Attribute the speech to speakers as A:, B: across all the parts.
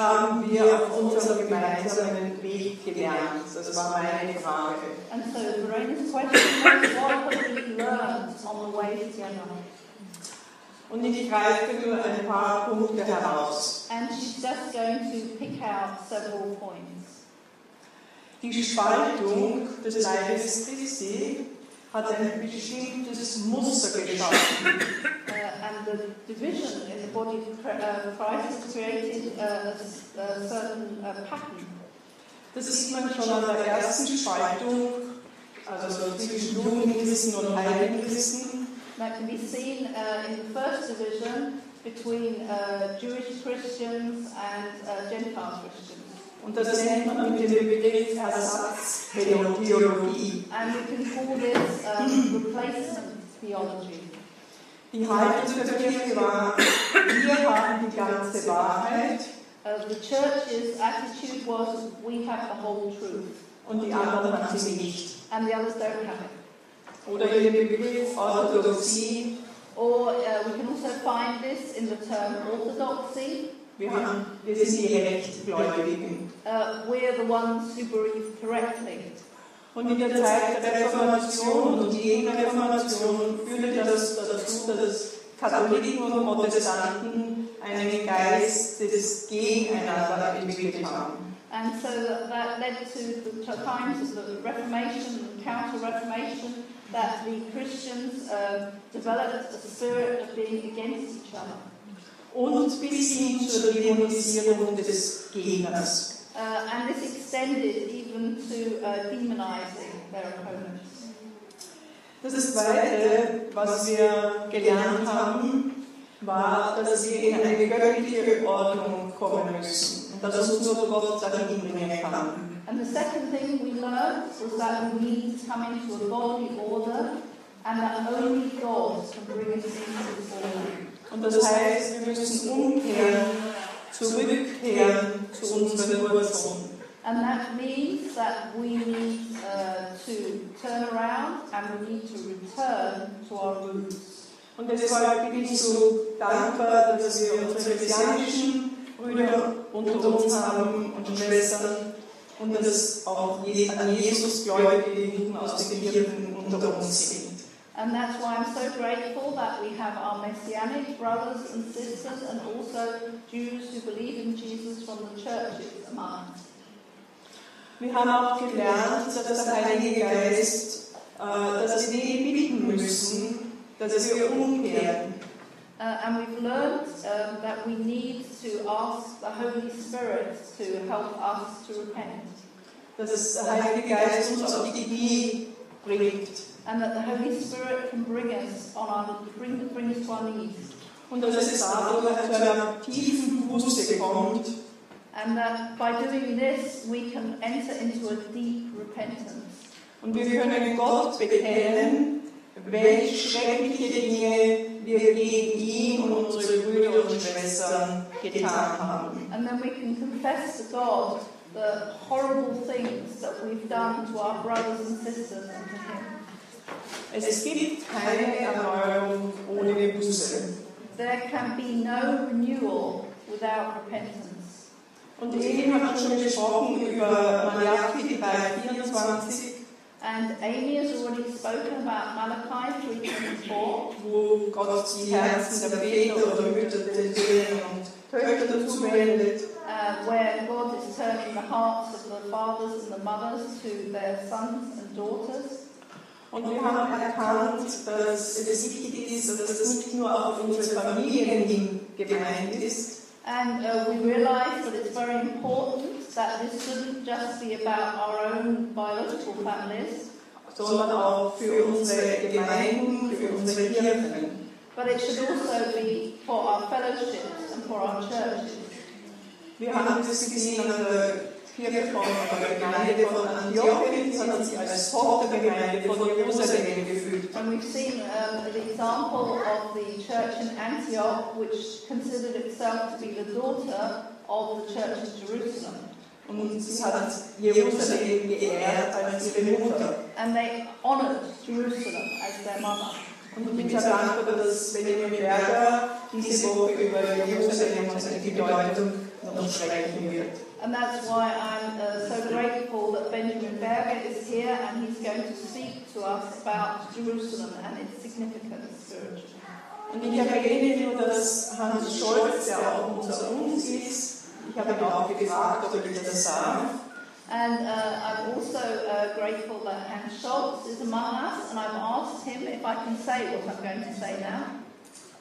A: haben wir auf unserem gemeinsamen Weg gelernt? Das war meine Frage.
B: And so Verena's question was, what have we learned on the way together?
A: Und ich greife nur ein paar Punkte heraus.
B: And she's just going to pick out several points.
A: Die Spaltung des Leibes Christi hat ein bestimmtes Muster geschaffen.
B: Uh, and the division in the body of uh, Christ has created uh, a, s- a certain uh, pattern.
A: Das sieht man schon an der ersten Spaltung, also zwischen jungen Christen und heiligen Christen.
B: That can be seen uh, in the first division between uh, Jewish Christians and uh, Gentile Christians.
A: Und das nennt man mit dem Begriff Ersatztheologie.
B: And we can call this um, replacement theology.
A: Die Haltung der Kirche war, wir haben die ganze Wahrheit
B: Uh, the church's attitude was, we have the whole truth,
A: und die anderen haben sie nicht.
B: and the others don't have it.
A: Oder dem Begriff Orthodoxie,
B: Or uh, we can also find this in the term orthodoxy.
A: wir, haben, wir sind die Rechtgläubigen.
B: Uh, we're the ones who believe correctly.
A: Und in der Zeit der Reformation und Gegenreformation führte das Katholiken und Protestanten einen Geist des Gegeneinander entwickelt haben.
B: And so that, led to the times of the Reformation and Counter-Reformation that the Christians uh, developed a spirit of being against each other.
A: Und bis hin zur Dämonisierung des Gegners.
B: Uh, and this extended even to uh, demonizing their opponents.
A: Das Zweite, was wir gelernt haben, war, dass wir in eine göttliche Ordnung kommen müssen. Und dass uns nur Gott dahin bringen kann.
B: And the second thing we learned was that we need to come into a godly order and that only God can bring us into this order.
A: Und das heißt, wir müssen umkehren, zurückkehren zu unseren Wurzeln.
B: And that means that we need uh, to turn around and we need to return to our roots.
A: Und deshalb bin ich so dankbar, dass wir unsere messianischen Brüder unter uns haben und Schwestern und dass auch an Jesus Gläubigen aus den Kirchen unter uns sind.
B: And that's why I'm so grateful that we have our Messianic brothers and sisters and also Jews who believe in Jesus from the churches among us.
A: Wir haben auch gelernt, dass der Heilige Geist, äh, dass wir ihn bitten müssen, dass wir umkehren.
B: Uh, and we've learned um, that we need to ask the Holy Spirit to help us to repent.
A: Dass der Heilige Geist uns auf die Knie bringt.
B: And that the Holy Spirit can bring us on our bring, bring us to our knees.
A: Und dass es dadurch zu einer tiefen Buße kommt
B: And that by doing this we can enter into a deep repentance.
A: und wir können Gott bekennen, welche schreckliche Dinge wir gegen ihn und unsere Brüder und Schwestern getan haben.
B: And then we can confess to God the horrible things that we've done to our brothers and sisters and to Him.
A: Es gibt keine Erneuerung ohne Buße.
B: There can be no renewal without repentance.
A: Und Eli hat schon gesprochen über Malachi 3,24,
B: And Amy has already spoken about Malachi 3.24,
A: wo Gott die Herzen der Väter oder Mütter den Söhnen und Töchter zuwendet.
B: uh, where God is turning the hearts of the fathers and the mothers to their sons and daughters.
A: Und wir haben erkannt, dass es wichtig ist, dass das nicht nur auf unsere Familien hin gemeint ist,
B: And uh, we realise that it's very important that this shouldn't just be about our own biological families,
A: sondern auch für unsere Gemeinden, für unsere Kirchen.
B: but it should also be for our fellowships and for our churches.
A: Wir haben das gesehen an der Kirche von der Gemeinde von Antiochien, die hat sich als Tochtergemeinde von Jerusalem gefühlt.
B: And we've seen um, the example of the church in Antioch, which considered itself to be the daughter of the church in Jerusalem.
A: Und sie hat Jerusalem geehrt als ihre Mutter.
B: And they honoured Jerusalem as their mother.
A: Und ich bin sehr dankbar, dass Benjamin Berger diese Woche über Jerusalem und seine Bedeutung noch sprechen wird.
B: And that's why I'm uh, so grateful that Benjamin Berger is here and he's going to speak to us about Jerusalem and its significance spiritually.
A: Und ich erwähne nur, dass Hans Scholz, der auch unter uns ist, ich habe ihn auch gefragt, ob er das sagt.
B: And uh, I'm also uh, grateful that Hans Schultz is among us, and I've asked him if I can say what I'm going to say now.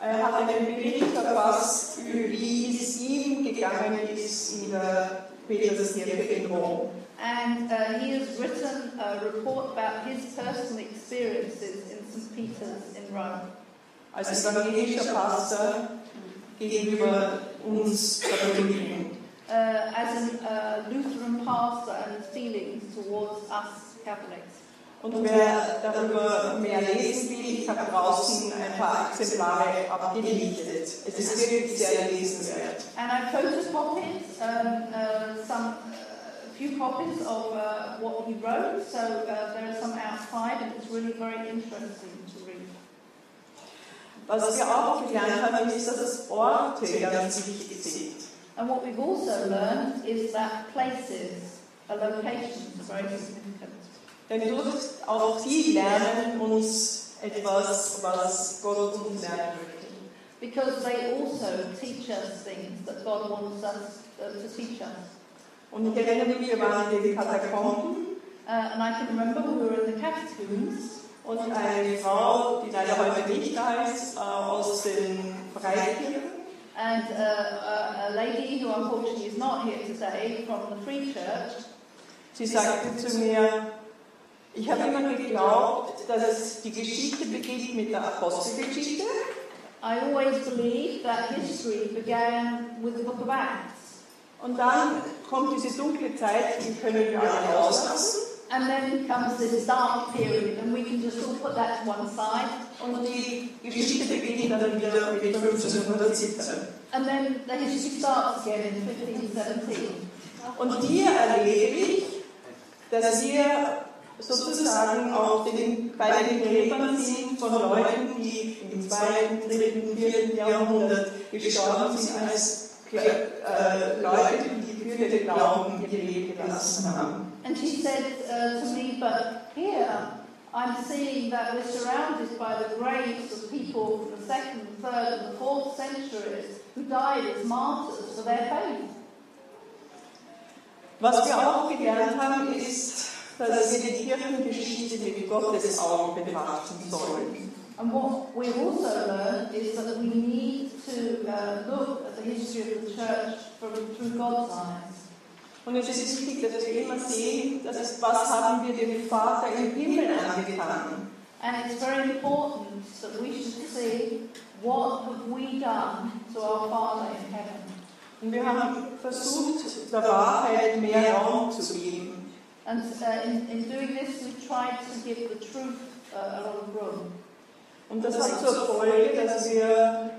A: Er hat einen Bericht verfasst, wie es ihm gegangen ist in der In.
B: And uh, he has written a report about his personal experiences in St. Peter's in Rome.
A: Als evangelischer Pastor gegenüber uns Katholiken.
B: Uh, as a uh, Lutheran pastor and feelings towards us Catholics.
A: Und wer darüber mehr lesen will, ich habe draußen ein paar Exemplare abgelichtet. Es ist wirklich sehr lesenswert.
B: And I photocopied um, uh, some, a few copies of uh, what he wrote, so uh, there are some outside, and it's really very interesting to read.
A: Was wir auch gelernt haben, ist, dass Orte ganz wichtig sind.
B: And what we've also learned is that places, uh, locations, are very significant.
A: Denn durch auch sie lernen uns etwas, was Gott uns lernen möchte.
B: Because they also teach us things that God wants us uh, to teach us.
A: Und ich erinnere mich, wir waren in den Katakomben
B: Uh, and I can remember we were in the catacombs,
A: und eine Frau, die leider heute nicht da ist, äh, aus den Freikirchen,
B: and uh, a, a lady who unfortunately is not here today from the Free Church
A: sie sagte zu mir, ich habe immer geglaubt, dass die Geschichte beginnt mit der Apostelgeschichte
B: I always believed that history began with the book of Acts.
A: und dann kommt diese dunkle Zeit, die können wir alle rauslassen.
B: And then comes this dark period, and we can just all put that to one side.
A: Und die Geschichte beginnt dann wieder mit 1517.
B: And then the history starts again in 1517.
A: Und hier erlebe ich, dass wir sozusagen auch den, bei den Gräbern sind von Leuten, die im zweiten, dritten, vierten Jahrhundert gestorben sind als äh, Leute, die für den Glauben ihr Leben gelassen haben.
B: And she said uh, to me, but here I'm seeing that we're surrounded by the graves of people from the second, third, and the fourth centuries who died as martyrs for their faith.
A: Was wir auch gelernt haben, ist, dass wir die Kirchengeschichte mit Gottes Augen betrachten sollen.
B: And what we also learned is that we need to uh, look at the history of the church from, through God's eyes.
A: Und es ist wichtig, dass wir immer sehen, dass es, was haben wir dem Vater im Himmel angetan.
B: And it's very important that we should see what have we done to our Father in heaven.
A: Und wir haben versucht, der Wahrheit mehr Raum zu geben.
B: And uh, in, in doing this, we tried to give the truth uh, a lot of room.
A: Und das hat zur Folge, dass wir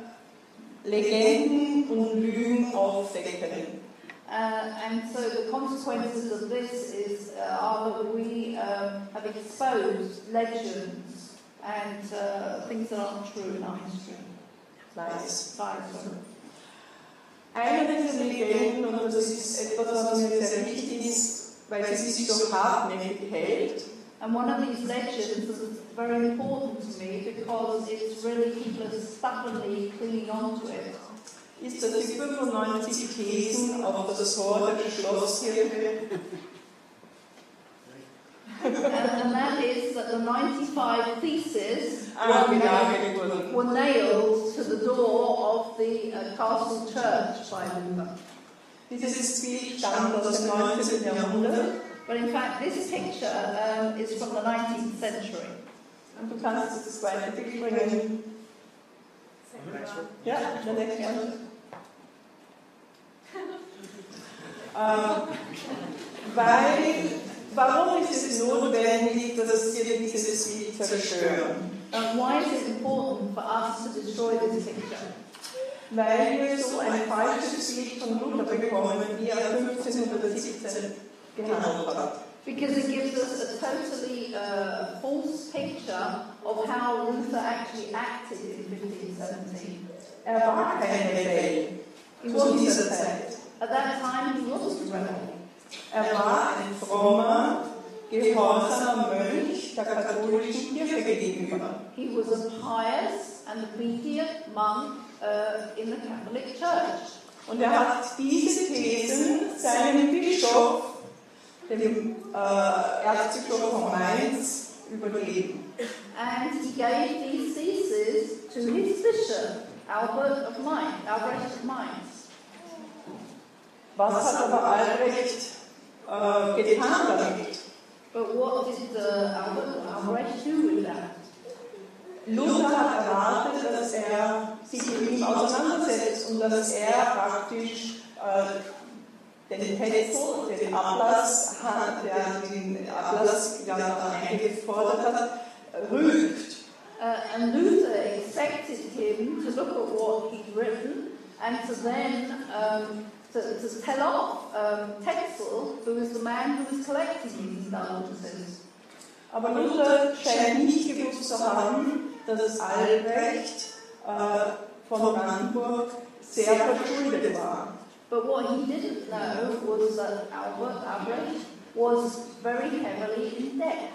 A: Legenden und Lügen aufdecken.
B: Uh, and so the consequences of this is uh, are that we um, have exposed legends and uh, things that aren't true in our history.
A: Lies.
B: Lies.
A: Eine dieser Legenden, und das ist etwas, was mir sehr wichtig ist, weil sie sich so hartnäckig hält,
B: And one of these legends is very important to me because it's really people are stubbornly clinging on to it.
A: ist, dass die 95 Thesen auf das Tor der Schlosskirche
B: and, and that is that the 95 theses were, nailed, were nailed to the door of the uh, castle church by Luther.
A: Dieses Bild stammt aus dem 19. Jahrhundert
B: But in fact, this picture um, is from the 19th century.
A: und du kannst das zweite Bild bringen. Ja, der nächste. Ähm, weil, warum ist es notwendig, dass wir dieses Bild zerstören?
B: And why is it important for us to destroy this picture?
A: Weil wir so ein falsches Bild von Luther bekommen, wie er 1517 gehandelt hat.
B: Because it gives us a totally uh, false picture of how Luther actually acted in 1517.
A: Er war kein Rebell
B: He
A: zu
B: wasn't,
A: dieser Zeit.
B: At that time, he wasn't a rebel.
A: Er war ein frommer, gehorsamer Mönch der katholischen Kirche gegenüber.
B: He was a pious and obedient monk uh, in the Catholic Church.
A: Und er hat diese Thesen seinem Bischof, dem äh, Erzbischof von Mainz, übergeben.
B: And he gave these theses to his bishop, Albert of Mainz, Albrecht of Mainz.
A: Was hat aber Albrecht äh, getan damit?
B: But what did Albert Albrecht do with that?
A: Luther hat erwartet, dass er sich mit ihm auseinandersetzt und dass er praktisch äh, den Tetzel, den Ablass, der den Ablass ja eingefordert hat, rügt.
B: Uh, and Luther expected him to look at what he'd written and to then um, to, to tell off um, Tetzel, who was the man who was collecting these indulgences.
A: Aber Luther scheint nicht gewusst zu haben, dass Albrecht äh, von Brandenburg sehr verschuldet war.
B: But what he didn't know was that Albert Albrecht was very heavily in debt.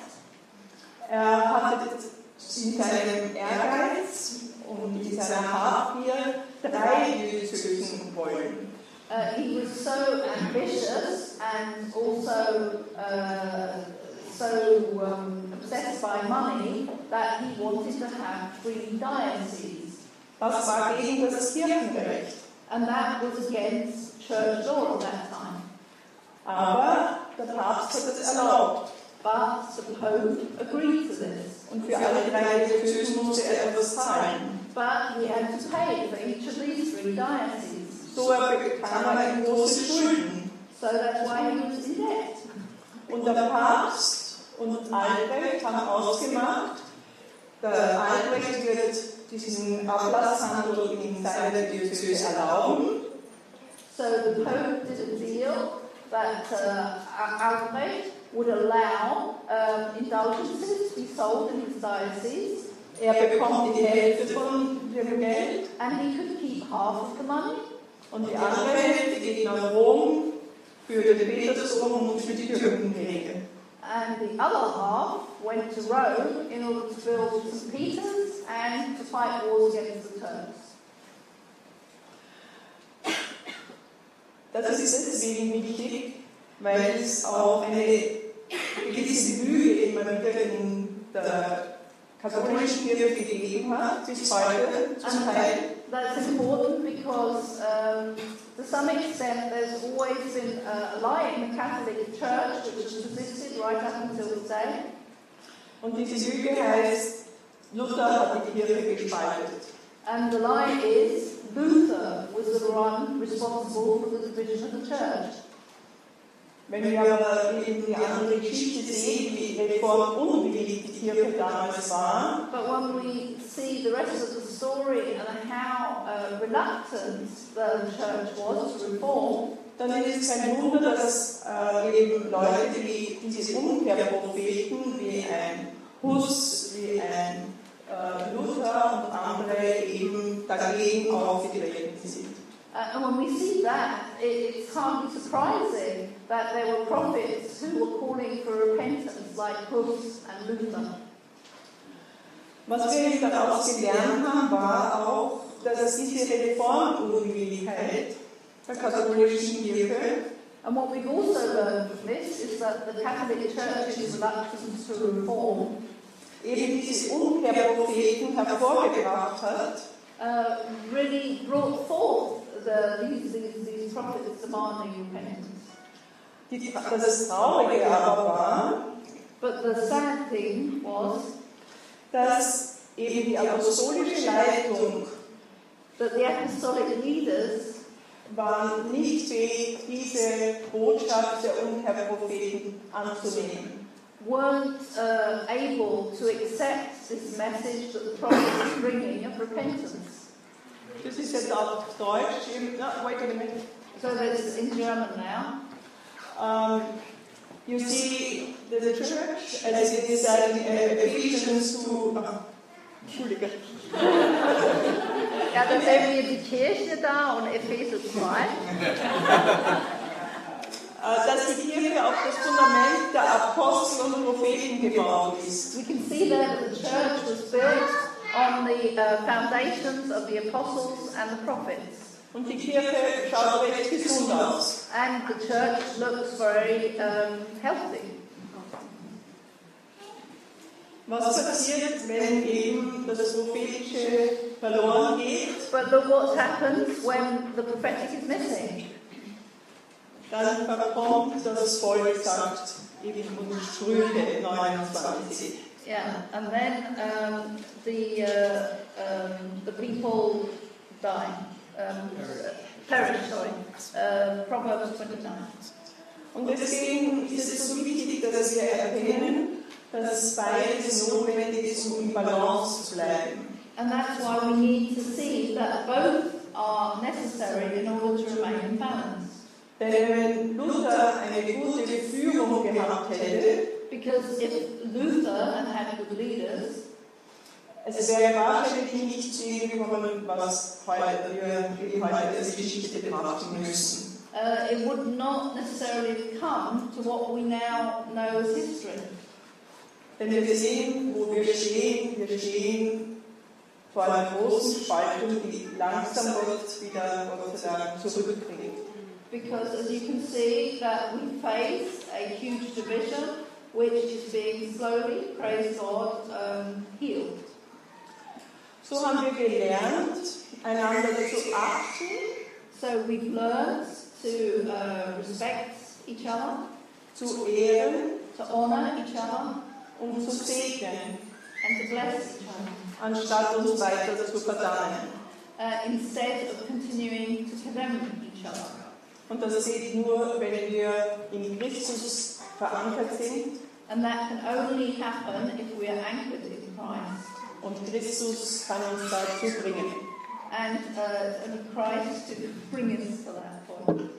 A: Er hatte in seinem Ehrgeiz und in seiner Habgier drei züchten wollen.
B: Uh, he was so ambitious and also uh, so um, obsessed by money that he wanted to have three dioceses.
A: Das war gegen das Kirchenrecht.
B: And that was against church law at that time.
A: Aber der Papst hat es erlaubt.
B: But the Pope agreed to this.
A: Und für alle drei Diözesen musste er etwas zahlen.
B: But he had to pay for each of these three dioceses.
A: So bekam er große Schulden.
B: So that's why he was in debt.
A: Und der Papst und Albrecht haben ausgemacht, der Albrecht wird diesen Ablasshandel in seiner Diözese erlauben.
B: So the Pope did a deal that uh, Albrecht would allow um, indulgences to be sold in his diocese,
A: Er bekommt die Hälfte von dem Geld
B: and he could keep half of the money,
A: und die andere Hälfte geht nach Rom für den Petersdom und für die Türkenwege.
B: and the other half went to Rome in order to build St. Peter's and to fight wars against the Turks.
A: Das ist deswegen wichtig, weil es auch eine gewisse Mühe immer wieder in der katholischen Kirche gegeben hat, bis heute zum Teil.
B: That's important because, um, to some extent, there's always been a lie in the Catholic Church which has persisted right up until today.
A: Und diese Lüge heißt, Luther hat die Kirche gespaltet.
B: And the lie is Luther was the one responsible for the division of the church.
A: Wenn wir aber eben die andere Geschichte sehen, wie reformunwillig die Kirche damals war,
B: But when we see the rest of the story and how uh, reluctant the church was to reform,
A: dann ist es kein Wunder, dass äh, eben Leute wie diese Umkehrpropheten, wie ein Hus, wie ein äh, Luther und andere eben dagegen aufgetreten sind.
B: Uh, and when we see that, it, it's hardly surprising that there were prophets who were calling for repentance, like Hus and Luther.
A: Was wir daraus gelernt haben, war auch, dass diese Reformunwilligkeit der katholischen Kirche
B: And what we've also learned from this is that the Catholic Church's reluctance to reform
A: eben diese Umkehrpropheten hervorgebracht hat,
B: uh, really brought forth the, these, these, these prophets demanding repentance.
A: die, das Traurige aber war,
B: But the sad thing was
A: dass eben die apostolische Leitung
B: that the apostolic leaders
A: waren nicht fähig, diese Botschaft der anzunehmen.
B: weren't uh, able to accept this message that the prophet was bringing of repentance.
A: Das ist jetzt auf Deutsch. Wait a minute.
B: So that's in German now.
A: Um, you see, the, the church, as it is said in uh, Ephesians 2, uh, Entschuldige.
B: Ja, dann sehen wir die Kirche da und Epheser 2.
A: Äh, dass die Kirche auf das Fundament der Apostel und Propheten gebaut ist.
B: We can see that the church was built on the uh, foundations of the apostles and the prophets.
A: Und die Kirche schaut recht gesund aus.
B: And the church looks very um, healthy.
A: Was passiert, wenn eben das Prophetische verloren geht?
B: But look what happens when the prophetic is missing.
A: Dann verkommt das Volk, sagt eben in Sprüche 29.
B: Yeah, and then um, the uh, um, the people die, um, perish. Sorry, uh, Proverbs 29.
A: Und deswegen ist es so wichtig, dass wir erkennen, dass beides notwendig ist, um im Balance zu bleiben.
B: And that's why we need to see that both are necessary in order to remain in balance.
A: Denn wenn Luther eine gute Führung gehabt hätte,
B: Because if Luther had had good leaders,
A: es wäre wahrscheinlich nicht zu ihm gekommen, was heute, wir heute als Geschichte betrachten müssen.
B: uh, it would not necessarily come to what we now know as history.
A: Denn wir sehen, wo wir stehen, wir stehen vor einer großen Spaltung, die langsam Gott wieder, Gott sei Dank, zurückbringt.
B: Because as you can see that we face a huge division which is being slowly, praise God, um, healed.
A: So haben wir gelernt, einander zu achten,
B: So we've learned to uh, respect each other,
A: zu ehren
B: to honour each other,
A: und zu segnen,
B: and to bless each other,
A: anstatt uns weiter zu verdammen.
B: uh, instead of continuing to condemn each other.
A: Und das geht nur, wenn wir in Christus verankert sind
B: And that can only happen if we are anchored in Christ.
A: Und Christus kann uns dazu bringen.
B: And uh, only Christ to bring us to that point.